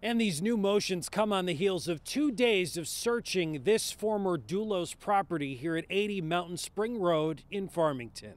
And these new motions come on the heels of two days of searching this former Dulos property here at 80 Mountain Spring Road in Farmington.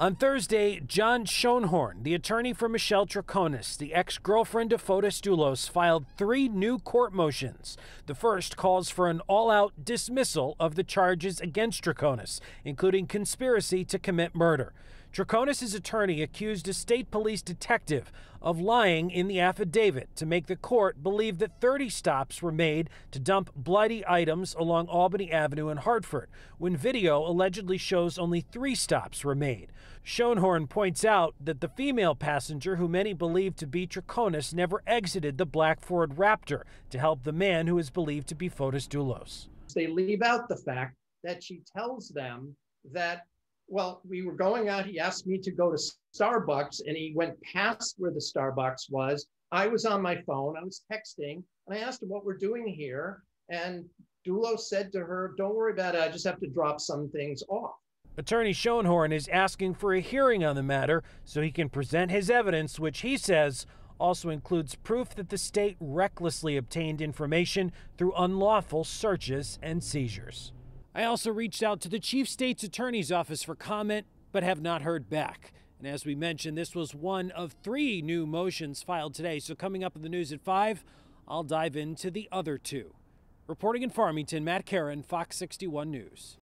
On Thursday, Jon Schoenhorn, the attorney for Michelle Troconis, the ex girlfriend of Fotis Dulos, filed three new court motions. The first calls for an all out dismissal of the charges against Troconis, including conspiracy to commit murder. Troconis' attorney accused a state police detective of lying in the affidavit to make the court believe that 30 stops were made to dump bloody items along Albany Avenue in Hartford, when video allegedly shows only three stops were made. Schoenhorn points out that the female passenger, who many believe to be Troconis, never exited the black Ford Raptor to help the man who is believed to be Fotis Dulos. They leave out the fact that she tells them that well, we were going out. He asked me to go to Starbucks and he went past where the Starbucks was. I was on my phone, I was texting, and I asked him what we're doing here. And Dulos said to her, Don't worry about it. I just have to drop some things off. Attorney Schoenhorn is asking for a hearing on the matter so he can present his evidence, which he says also includes proof that the state recklessly obtained information through unlawful searches and seizures. I also reached out to the Chief State's Attorney's Office for comment, but have not heard back. And as we mentioned, this was one of three new motions filed today. So, coming up in the news at 5, I'll dive into the other two. Reporting in Farmington, Matt Karen, Fox 61 News.